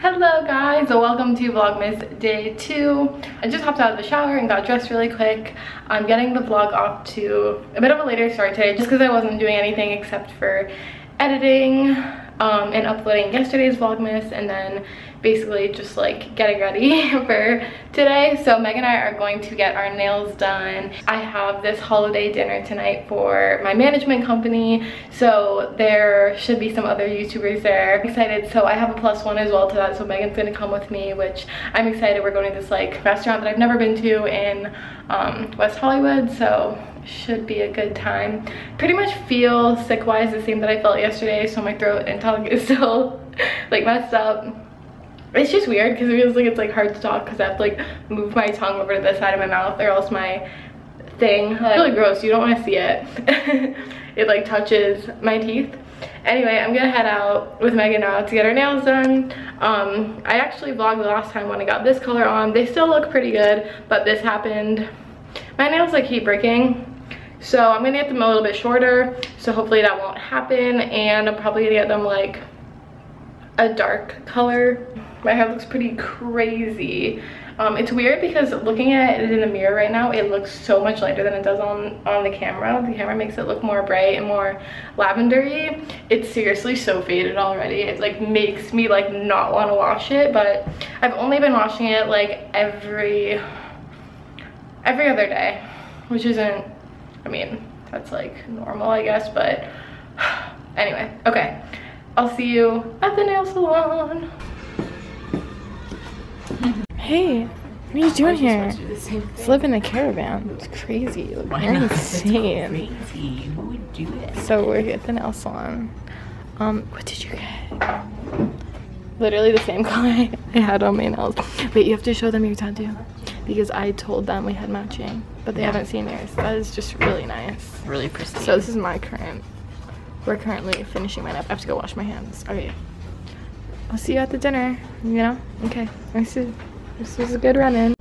Hello guys, so welcome to Vlogmas day two. I just hopped out of the shower and got dressed really quick. I'm getting the vlog off to a bit of a later start today just because I wasn't doing anything except for editing um, and uploading yesterday's Vlogmas and then basically just like getting ready for today. So Meg and I are going to get our nails done. I have this holiday dinner tonight for my management company. So there should be some other YouTubers there. I'm excited. So I have a plus one as well to that. So Megan's gonna come with me, which I'm excited. We're going to this like restaurant that I've never been to in um, West Hollywood. So should be a good time. Pretty much feel sick-wise the same that I felt yesterday. So my throat and tongue is still like messed up it's just weird because it feels like it's like hard to talk because I have to like move my tongue over to the side of my mouth or else my thing like, really gross. You don't want to see it. it like touches my teeth. Anyway i'm gonna head out with megan now to get her nails done. Um i actually vlogged the last time when i got this color on. They still look pretty good but this happened. My nails like keep breaking. So i'm gonna get them a little bit shorter so hopefully that won't happen and i'm probably gonna get them like a dark color. My hair looks pretty crazy. Um, it's weird because looking at it in the mirror right now it looks so much lighter than it does on on the camera. The camera makes it look more bright and more lavendery. It's seriously so faded already. It like makes me like not want to wash it but i've only been washing it like every every other day which isn't i mean that's like normal i guess but anyway okay i'll see you at the nail salon Hey, what are you doing here? Just live in a caravan. It's crazy. Like, you're insane. Crazy. Who would do it? So we're at the nail salon. Um, what did you get? Literally the same color I had on my nails. Wait, you have to show them your tattoo. Because I told them we had matching, but they haven't seen yours. That is just really nice. Really pristine. So this is my current. We're currently finishing mine up. I have to go wash my hands. Okay. I'll see you at the dinner. You know? Okay. I see. This was a good run-in.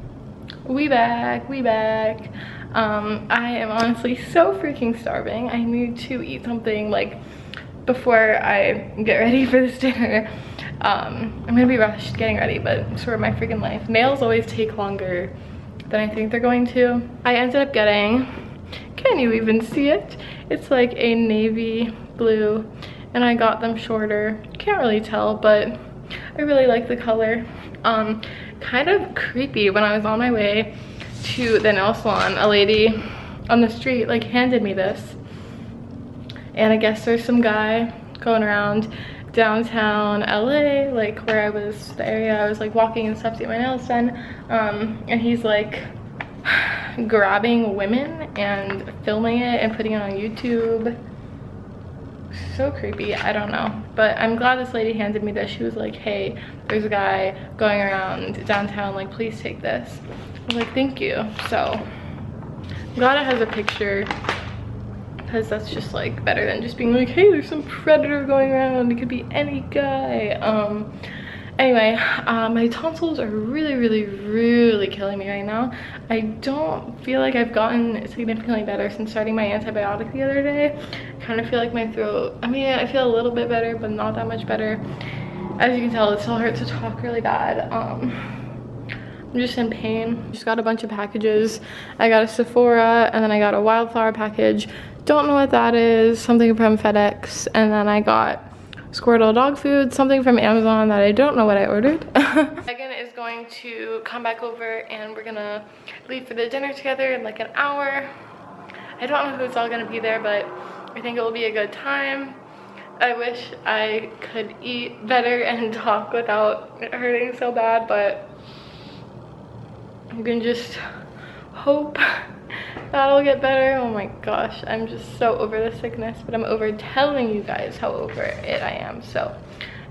We back, we back. Um, I am honestly so freaking starving. I need to eat something like before I get ready for this dinner. Um, I'm gonna be rushed getting ready, but sort of my freaking life. Nails always take longer than I think they're going to. I ended up getting, can you even see it? It's like a navy blue and I got them shorter. Can't really tell, but I really like the color. Um, kind of creepy when I was on my way to the nail salon. A lady on the street like handed me this. And I guess there's some guy going around downtown LA, like where I was, the area I was like walking and stuff to get my nails done. Um, and he's like grabbing women and filming it and putting it on YouTube so creepy. I don't know. But i'm glad this lady handed me this. She was like hey there's a guy going around downtown like please take this. I was like thank you. So i'm glad it has a picture because that's just like better than just being like hey there's some predator going around. It could be any guy. Um anyway uh, my tonsils are really really really killing me right now. I don't feel like i've gotten significantly better since starting my antibiotic the other day. I kind of feel like my throat i mean i feel a little bit better but not that much better. As you can tell it still hurts to talk really bad. Um i'm just in pain. Just got a bunch of packages. I got a sephora and then i got a wildflower package. Don't know what that is. Something from fedex. And then i got Squirtle dog food, something from Amazon that I don't know what I ordered. Megan is going to come back over and we're gonna leave for the dinner together in like an hour. I don't know who's all gonna be there, but I think it will be a good time. I wish I could eat better and talk without it hurting so bad, but you can just hope that'll get better. Oh my gosh i'm just so over the sickness but i'm over telling you guys how over it i am. So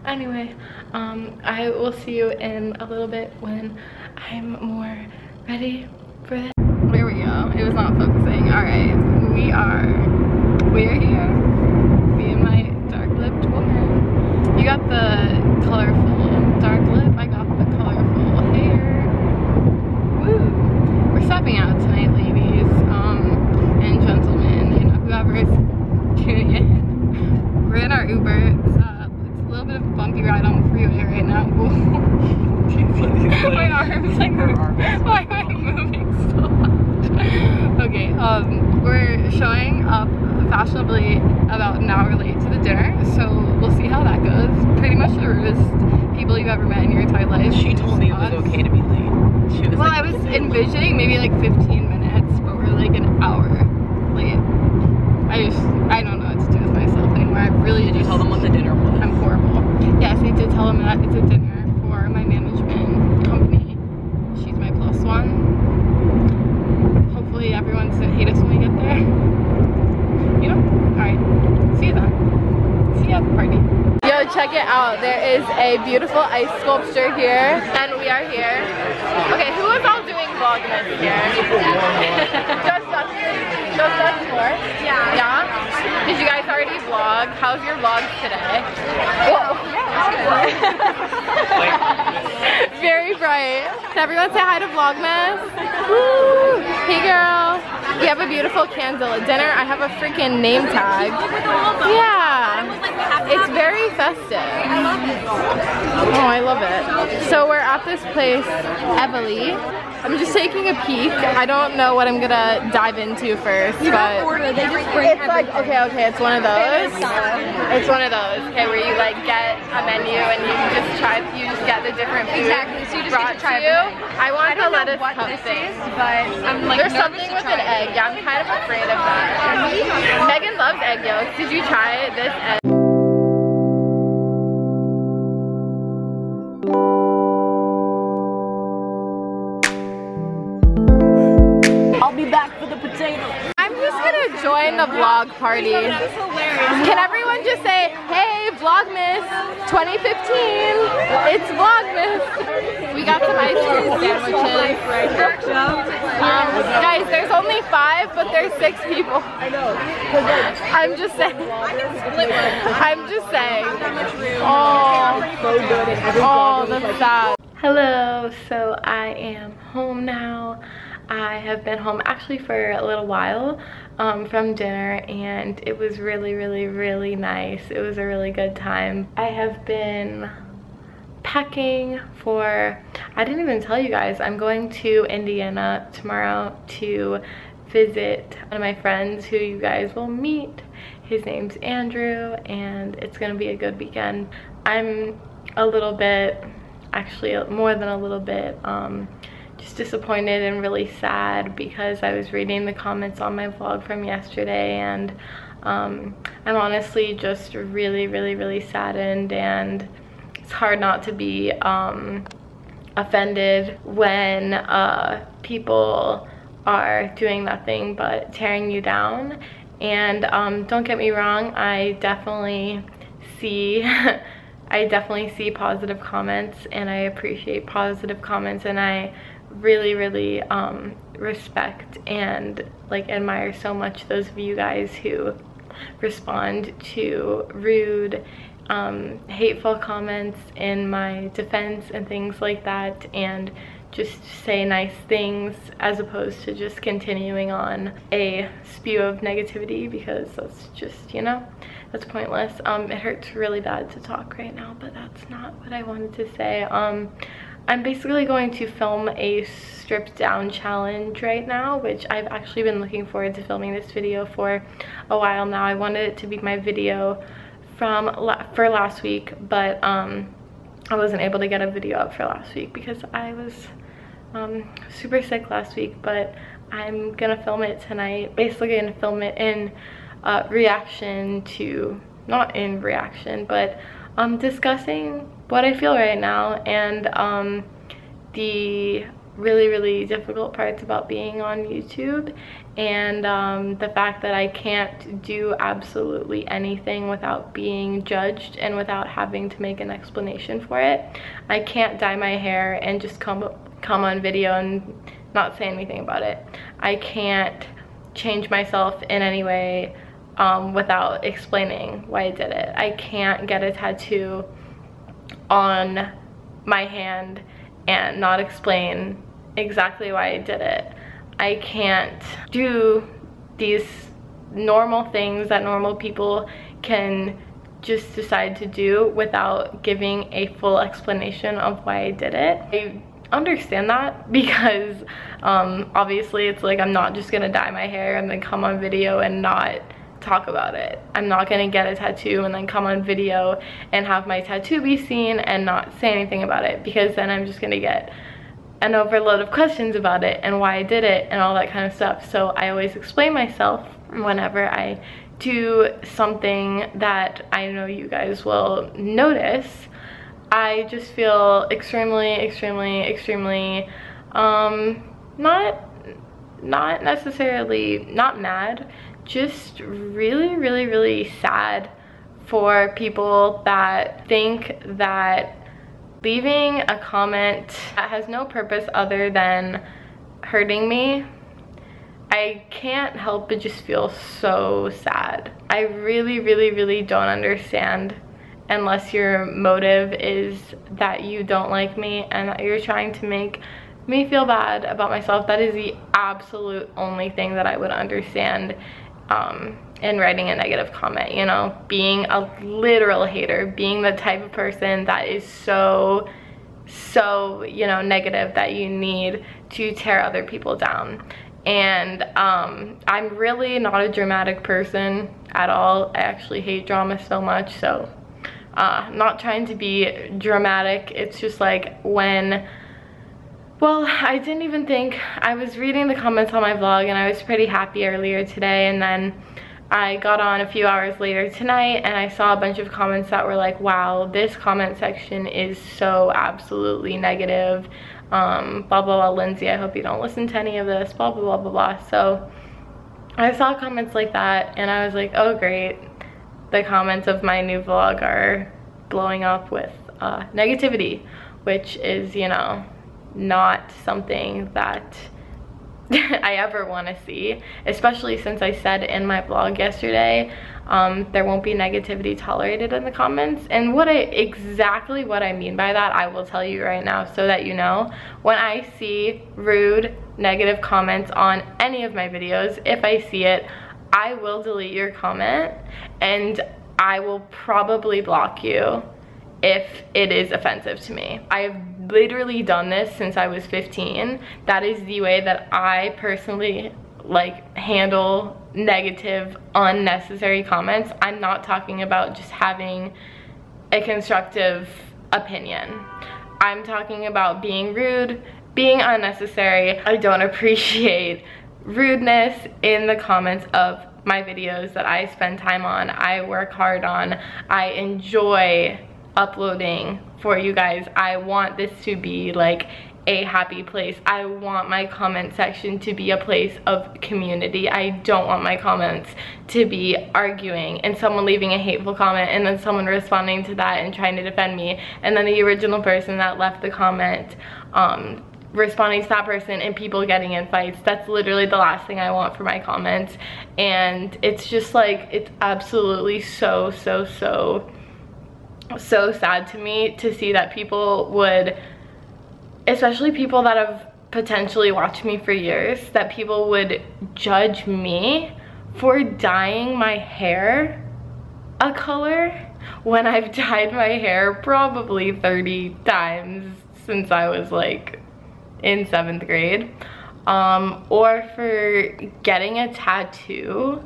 anyway um i will see you in a little bit when i'm more ready for this. There we go. It was not focusing. All right we are we are here. Me and my dark lipped woman. You got the colorful dark lip. I got the colorful hair. Woo. we're stepping out tonight ladies tuning in. We're in our Uber. It's, uh, it's a little bit of a bumpy ride on the freeway right now. my arms like why am I moving so much? Okay, um, we're showing up fashionably about an hour late to the dinner, so we'll see how that goes. Pretty much the rudest people you've ever met in your entire life. She told me it was okay to be late. Well, like, I was envisioning maybe like 15 minutes, but we're like an hour late. I just, I don't know what to do with myself anymore. I really Did you tell them what the dinner was? I'm horrible. Yes, I did tell them that it's a dinner for my management company. She's my plus one. Hopefully everyone doesn't hate us when we get there. You know? Alright. See you then. See you at the party. Yo, check it out. There is a beautiful ice sculpture here, and we are here. Okay, who is all doing Vlogmas here? just us. Just us four? Yeah. Yeah? Did you guys already vlog? How's your vlog today? Whoa. Very bright. Can everyone say hi to Vlogmas? Woo! Hey girl. We have a beautiful candle at dinner. I have a freaking name tag. Yeah. It's very festive. Oh, I love it. So we're at this place, Eveleigh. I'm just taking a peek. I don't know what I'm gonna dive into first, but They just bring it's like okay, okay. It's one of those. It's one of those. Okay, where you like get a menu and you just try. You just get the different food Exactly, so you just brought to try you. I want the lettuce what cup this thing. is, but I'm like There's something with an egg. Yeah, I'm kind of afraid of that. Megan loves egg yolks. Did you try this egg? I'm just gonna join the vlog party. Can everyone just say, hey, Vlogmas 2015, it's Vlogmas. We got some ice cream sandwiches. Um, guys, there's only five, but there's six people. I'm just saying. I'm just saying. Oh, oh, that's sad. Hello, so I am home now. I have been home actually for a little while um, from dinner and it was really, really, really nice. It was a really good time. I have been packing for, I didn't even tell you guys, I'm going to Indiana tomorrow to visit one of my friends who you guys will meet. His name's Andrew and it's gonna be a good weekend. I'm a little bit, actually more than a little bit, um, just disappointed and really sad because I was reading the comments on my vlog from yesterday and um, I'm honestly just really, really, really saddened and it's hard not to be um, offended when uh, people are doing nothing but tearing you down. And um, don't get me wrong, I definitely see, I definitely see positive comments and I appreciate positive comments and I really, really um, respect and like admire so much those of you guys who respond to rude um, hateful comments in my defense and things like that and just say nice things as opposed to just continuing on a spew of negativity because that's just you know that's pointless. Um it hurts really bad to talk right now but that's not what i wanted to say. Um i'm basically going to film a stripped down challenge right now which i've actually been looking forward to filming this video for a while now i wanted it to be my video from la for last week but um i wasn't able to get a video up for last week because i was um, super sick last week, but I'm gonna film it tonight. Basically gonna film it in uh, reaction to, not in reaction, but um, discussing what I feel right now and um, the really, really difficult parts about being on YouTube and um, the fact that I can't do absolutely anything without being judged and without having to make an explanation for it. I can't dye my hair and just come come on video and not say anything about it. I can't change myself in any way um, without explaining why I did it. I can't get a tattoo on my hand and not explain exactly why I did it. I can't do these normal things that normal people can just decide to do without giving a full explanation of why I did it. I understand that because um, obviously it's like I'm not just gonna dye my hair and then come on video and not talk about it. I'm not gonna get a tattoo and then come on video and have my tattoo be seen and not say anything about it because then I'm just gonna get an overload of questions about it and why I did it and all that kind of stuff. So I always explain myself whenever I do something that I know you guys will notice. I just feel extremely, extremely, extremely, um, not, not necessarily, not mad, just really, really, really sad for people that think that leaving a comment that has no purpose other than hurting me I can't help but just feel so sad. I really, really, really don't understand unless your motive is that you don't like me and that you're trying to make me feel bad about myself. That is the absolute only thing that I would understand um, in writing a negative comment, you know, being a literal hater, being the type of person that is so, so, you know, negative that you need to tear other people down. And um, I'm really not a dramatic person at all. I actually hate drama so much, so uh, not trying to be dramatic. It's just like when well, I didn't even think, I was reading the comments on my vlog and I was pretty happy earlier today and then I got on a few hours later tonight and I saw a bunch of comments that were like, wow, this comment section is so absolutely negative. Um, blah, blah, blah, Lindsey, I hope you don't listen to any of this, blah, blah, blah, blah, blah. So I saw comments like that and I was like, oh, great. The comments of my new vlog are blowing up with uh, negativity, which is, you know, not something that I ever want to see, especially since I said in my vlog yesterday, um, there won't be negativity tolerated in the comments. And what I, exactly what I mean by that, I will tell you right now so that you know. When I see rude, negative comments on any of my videos, if I see it, I will delete your comment and I will probably block you if it is offensive to me. I've literally done this since I was 15. That is the way that I personally like handle negative, unnecessary comments. I'm not talking about just having a constructive opinion. I'm talking about being rude, being unnecessary. I don't appreciate rudeness in the comments of my videos that I spend time on, I work hard on, I enjoy uploading for you guys. I want this to be like a happy place. I want my comment section to be a place of community. I don't want my comments to be arguing and someone leaving a hateful comment and then someone responding to that and trying to defend me and then the original person that left the comment um, responding to that person and people getting in fights. That's literally the last thing I want for my comments and it's just like, it's absolutely so, so, so so sad to me to see that people would, especially people that have potentially watched me for years, that people would judge me for dyeing my hair a color when I've dyed my hair probably 30 times since I was like in seventh grade. Um, or for getting a tattoo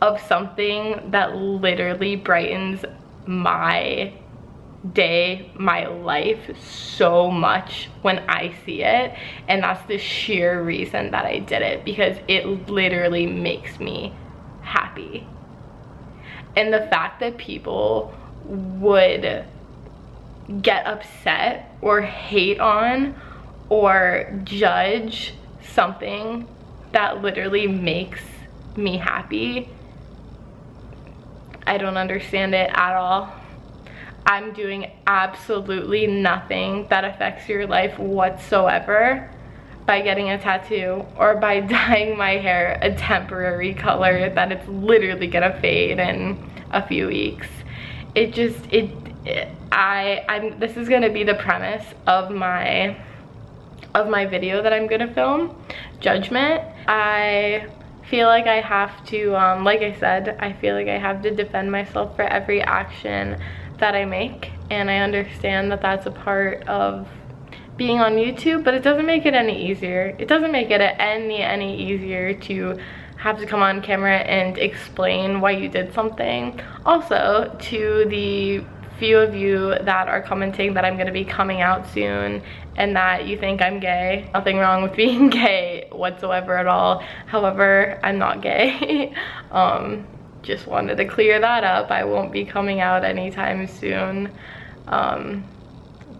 of something that literally brightens my day, my life so much when I see it. And that's the sheer reason that I did it because it literally makes me happy. And the fact that people would get upset or hate on or judge something that literally makes me happy I don't understand it at all. I'm doing absolutely nothing that affects your life whatsoever by getting a tattoo or by dyeing my hair a temporary color that it's literally gonna fade in a few weeks. It just, it, it I, I'm, this is gonna be the premise of my, of my video that I'm gonna film, Judgment. I feel like I have to, um, like I said, I feel like I have to defend myself for every action that I make. And I understand that that's a part of being on YouTube, but it doesn't make it any easier. It doesn't make it any, any easier to have to come on camera and explain why you did something. Also, to the few of you that are commenting that I'm gonna be coming out soon and that you think I'm gay. Nothing wrong with being gay whatsoever at all. However, I'm not gay. um, just wanted to clear that up. I won't be coming out anytime soon. Um,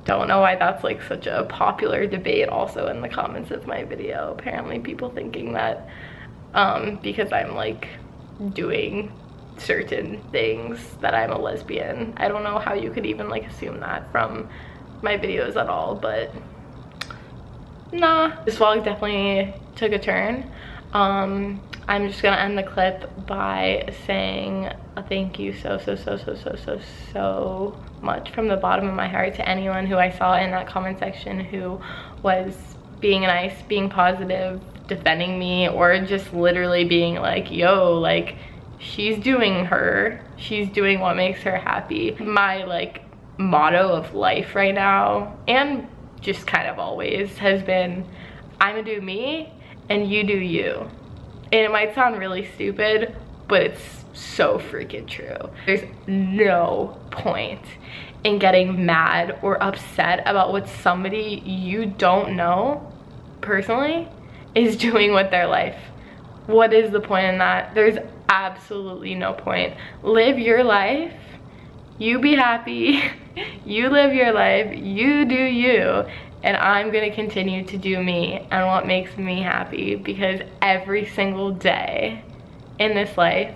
don't know why that's like such a popular debate also in the comments of my video. Apparently people thinking that um, because I'm like doing certain things that I'm a lesbian. I don't know how you could even like assume that from my videos at all, but nah. This vlog definitely took a turn. Um, I'm just gonna end the clip by saying a thank you so, so, so, so, so, so, so much from the bottom of my heart to anyone who I saw in that comment section who was being nice, being positive, defending me, or just literally being like, yo, like, she's doing her she's doing what makes her happy. My like motto of life right now and just kind of always has been i'm gonna do me and you do you. And it might sound really stupid but it's so freaking true. There's no point in getting mad or upset about what somebody you don't know personally is doing with their life. What is the point in that? There's absolutely no point. Live your life. You be happy. you live your life. You do you. And I'm to continue to do me and what makes me happy because every single day in this life,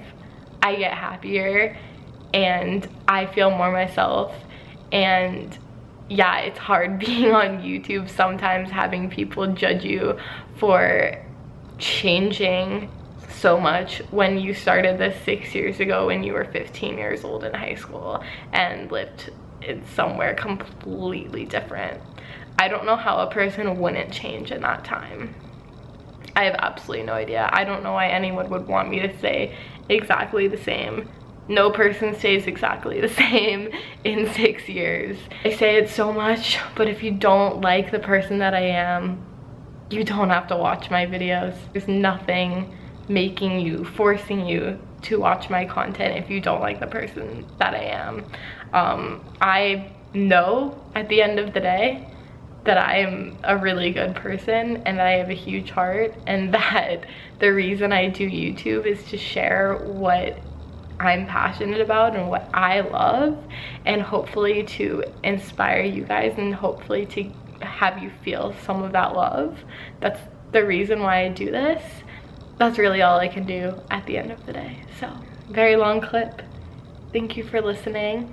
I get happier and I feel more myself. And yeah, it's hard being on YouTube sometimes having people judge you for changing so much when you started this six years ago when you were 15 years old in high school and lived in somewhere completely different. I don't know how a person wouldn't change in that time. I have absolutely no idea. I don't know why anyone would want me to say exactly the same. No person stays exactly the same in six years. I say it so much, but if you don't like the person that I am, you don't have to watch my videos. There's nothing making you, forcing you to watch my content if you don't like the person that I am. Um, I know at the end of the day that I am a really good person and that I have a huge heart and that the reason I do YouTube is to share what I'm passionate about and what I love and hopefully to inspire you guys and hopefully to have you feel some of that love. That's the reason why I do this that's really all I can do at the end of the day. So, very long clip. Thank you for listening.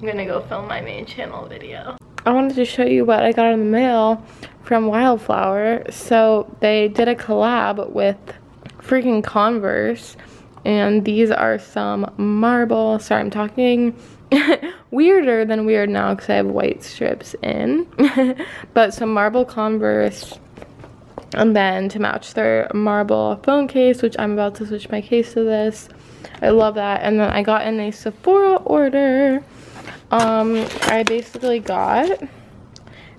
I'm gonna go film my main channel video. I wanted to show you what I got in the mail from Wildflower. So they did a collab with freaking Converse and these are some marble, sorry I'm talking weirder than weird now because I have white strips in, but some marble Converse and then to match their marble phone case which i'm about to switch my case to this. I love that. And then i got in a sephora order. Um i basically got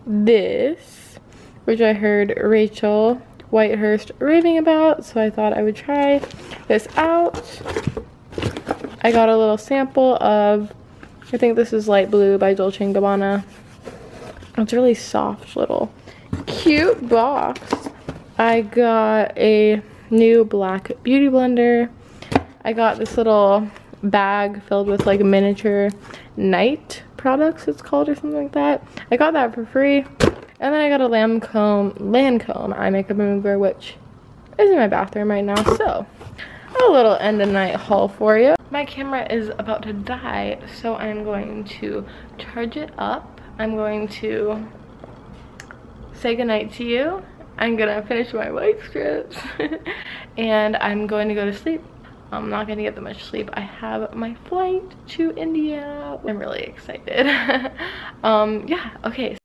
this which i heard rachel whitehurst raving about so i thought i would try this out. I got a little sample of i think this is light blue by dolce & gabbana. It's really soft little cute box I got a new black beauty blender. I got this little bag filled with like miniature night products it's called or something like that. I got that for free. And then I got a Lancome, Lancome eye makeup remover which is in my bathroom right now. So a little end of night haul for you. My camera is about to die so I'm going to charge it up. I'm going to say goodnight to you I'm gonna finish my white strips and I'm going to go to sleep. I'm not gonna get that much sleep. I have my flight to India. I'm really excited. um, yeah, okay.